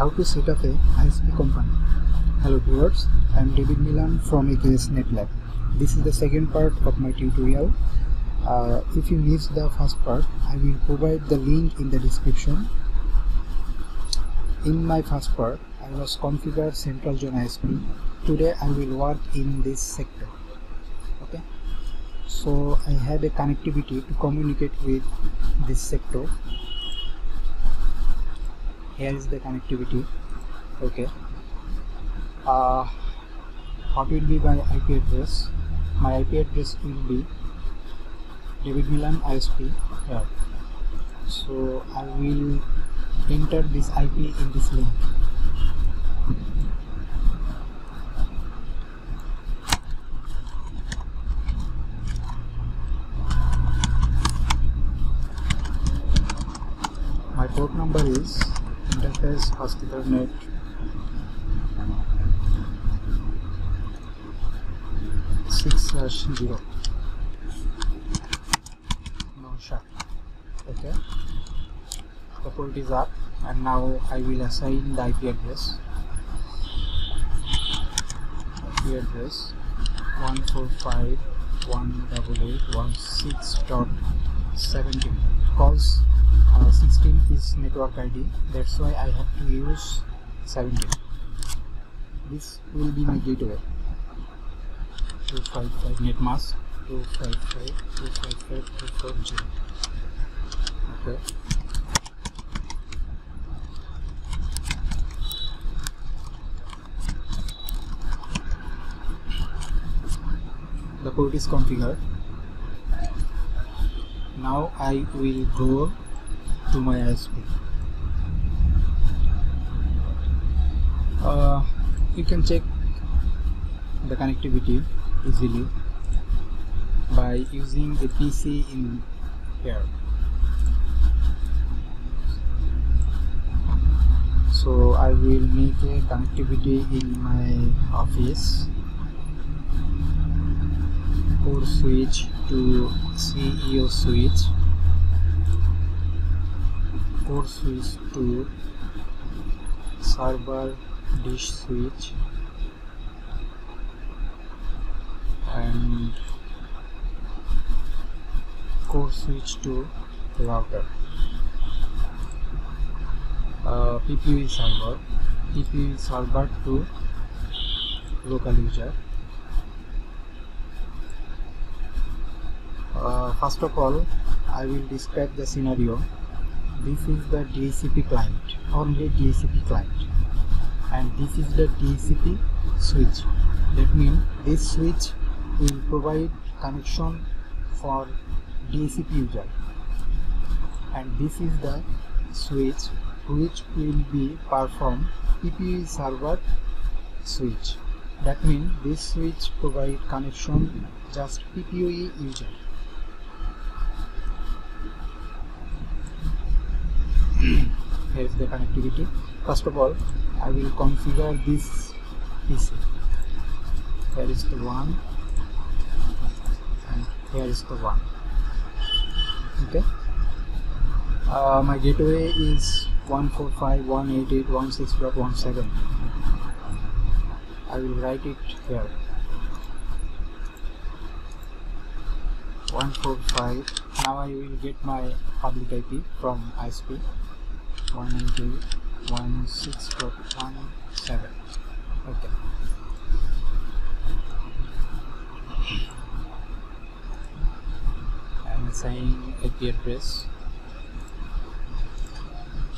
how to set up a ISP company. Hello viewers, I am David Milan from AKS NetLab. This is the second part of my tutorial. Uh, if you missed the first part, I will provide the link in the description. In my first part, I was configured Central Zone ISP. Today I will work in this sector. Okay. So I have a connectivity to communicate with this sector here is the connectivity. Okay. Uh, what will be my IP address? My IP address will be David Milan ISP here so I will enter this IP in this link. My port number is interface FastEthernet six slash zero. No shut okay. The port is up and now I will assign the IP address. IP address 145.188.16.17 cause uh, 16 is network ID that's why I have to use 17 this will be my gateway. 255 net mask. 255 255 240 okay. The port is configured now I will go to my ISP. Uh, you can check the connectivity easily by using the PC in here. So I will make a connectivity in my office port switch to CEO switch. Port switch to server dish switch. And core switch to router. Uh, PPE server. PPE server to local user uh, first of all I will describe the scenario. This is the DHCP client only DHCP client. And this is the DHCP switch. That means this switch will provide connection for DHCP user. And this is the switch which will be perform PPE server switch. That means this switch provide connection just PPE user here is the connectivity. First of all I will configure this PC here is the one. And here is the one. Okay? Uh, my gateway is 145.188.16.17 I will write it here. 145 now I will get my public IP from ISP 192.16.17 okay. I'm IP address.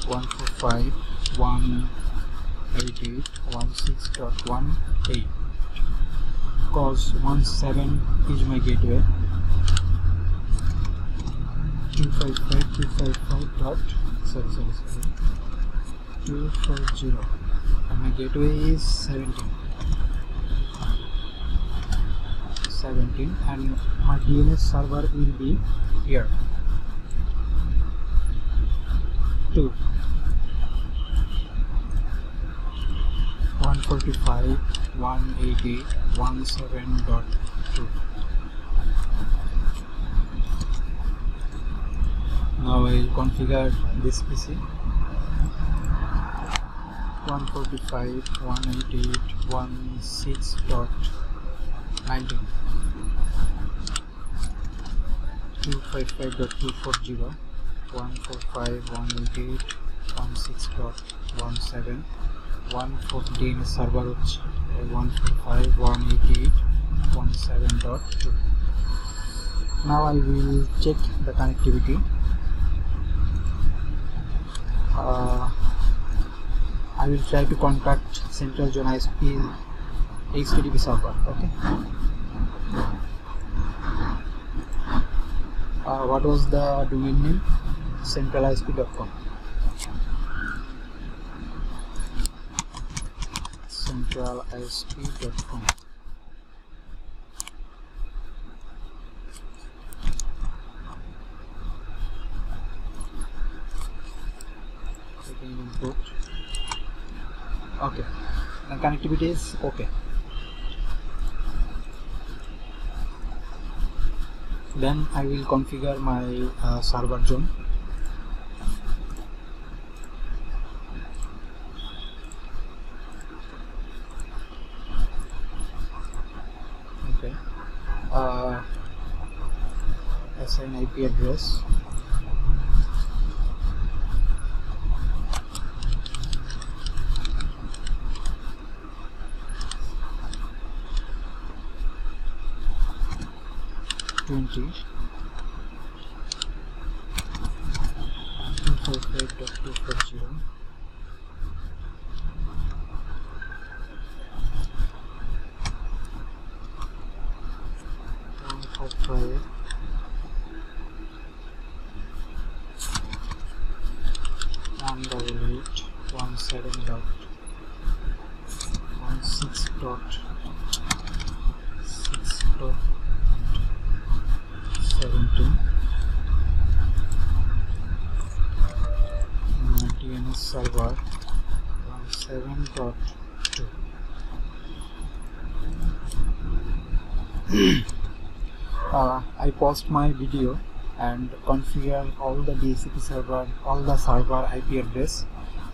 145.188.16.18 cause 17 is my gateway. 255 255 dot sorry sorry sorry. 240 and my gateway is 17 17 and my DNS server will be here. 2 145 180 17.2 I will configure this PC 145.188.16.19 255.240 145.188.16.17 114 server হচ্ছে 145.188.17.2 now I will check the connectivity uh, I will try to contact Central Zone ISP HTTP server okay? Uh, what was the domain name? Centralisp.com centralisp.com Okay. The connectivity is okay. Then I will configure my uh, server zone. Okay. Uh, assign IP address 20 245.240 seven two uh, I paused my video and configure all the DHCP server, all the server IP address.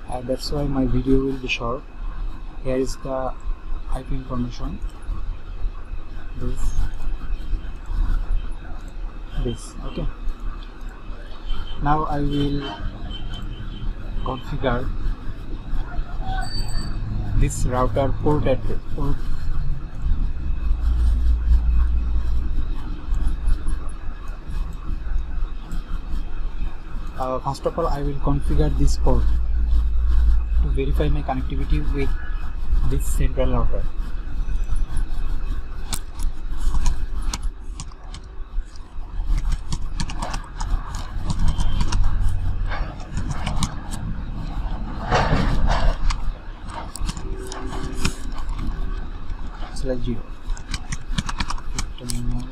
Uh, that's why my video will be short. Here is the IP information. This, this, okay. Now I will configure this router port at port. Uh, first of all I will configure this port to verify my connectivity with this central router slash zero terminal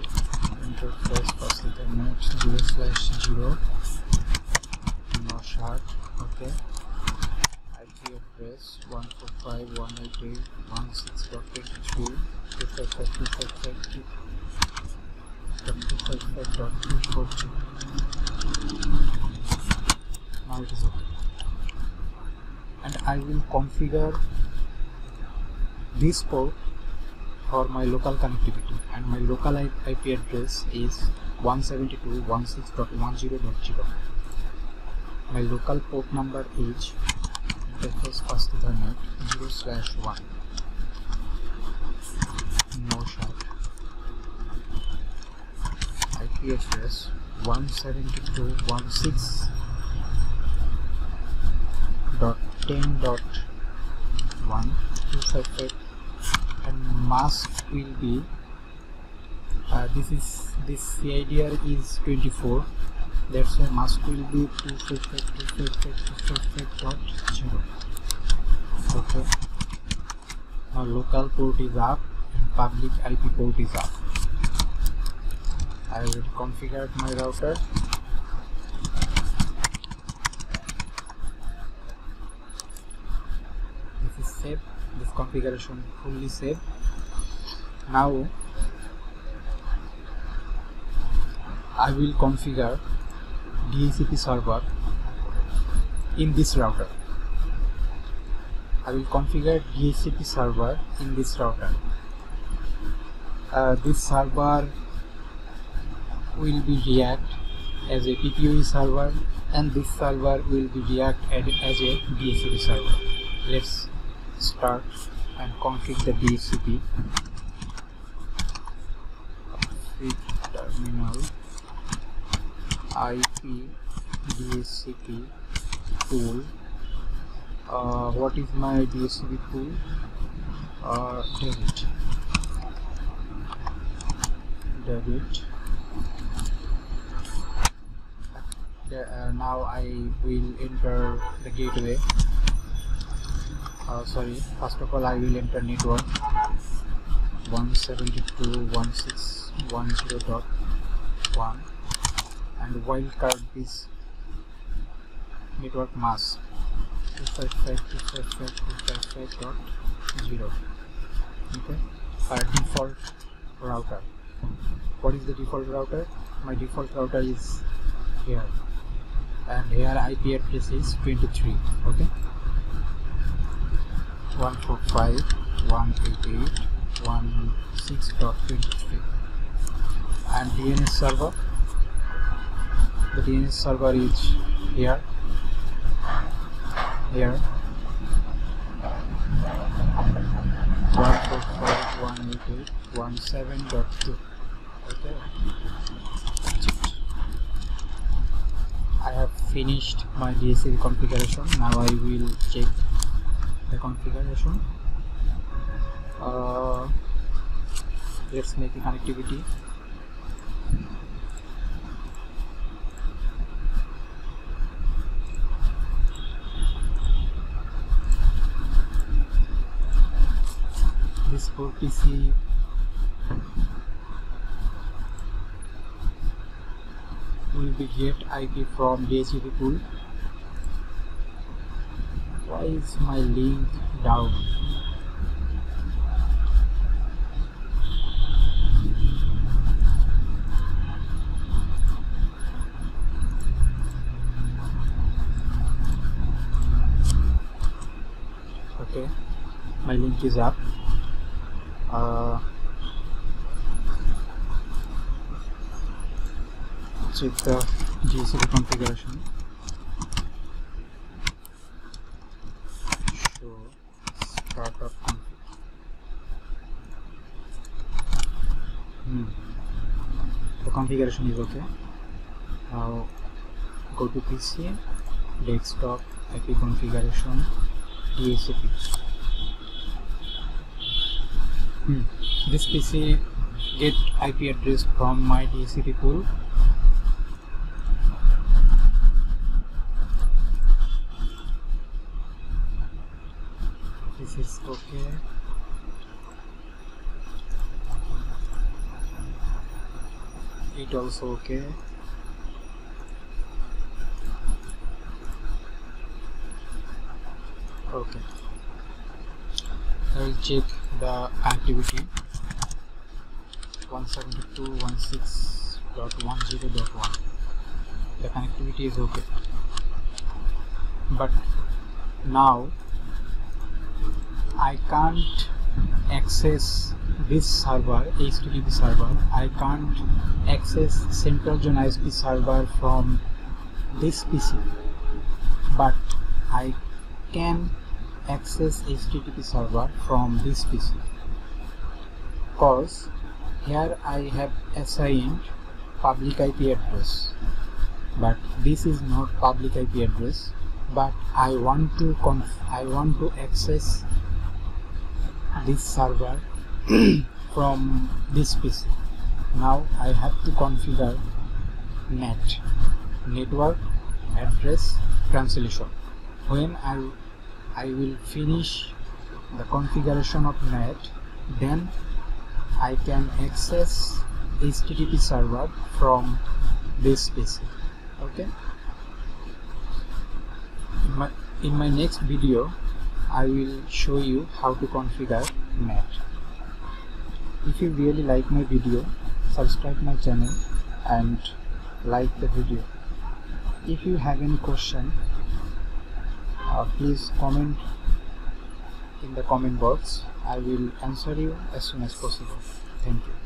interface FastEthernet zero slash zero no shut okay IP address 145.188.16.22 255.255.255.242 now it is okay and I will configure this port for my local connectivity and my local IP address is 172.16.10.0 my local port number is interface FastEthernet 0 slash 1 no shut. IP address 172.16 dot 10 dot 1 255 and mask will be uh, this is this CIDR is 24 that's why mask will be 255.255.255.0 okay now local port is up and public IP port is up I will configure my router. This is safe this configuration fully safe now I will configure DHCP server in this router I will configure DHCP server in this router. Uh, this server will be react as a PPOE server and this server will be react as a DHCP server. Let's start and configure the DHCP terminal IP DHCP pool uh, what is my DHCP pool? Uh, David David uh, now I will enter the gateway. Uh, sorry first of all I will enter network. 172.168.10.1 and wildcard is network mask 255.255.255.0 okay? Our default router. What is the default router? My default router is here. And here IP address is 23 okay? 145.188.16.23 and DNS server? The DNS server is here here. 145.188.17.2 okay. I have finished my DSL configuration. Now I will check the configuration. Uh, let's make the connectivity this for PC will be get IP from DHCP pool? Why is my link down? Okay. My link is up uh, check the DHCP configuration show startup config hmm. the configuration is okay now go to PC desktop IP configuration DHCP hmm. this PC get IP address from my DHCP pool this is okay. It also okay. Okay. I will check the activity. 172.16.10.1 the connectivity is okay. But now I can't access this server HTTP server. I can't access central zone ISP server from this PC but I can access HTTP server from this PC cause here I have assigned public IP address. But this is not public IP address but I want to I want to access this server from this PC now I have to configure NAT network address translation when I I will finish the configuration of NAT then I can access HTTP server from this PC okay? In my, in my next video I will show you how to configure NAT if you really like my video subscribe my channel and like the video. If you have any question Uh, please comment in the comment box. I will answer you as soon as possible. Thank you.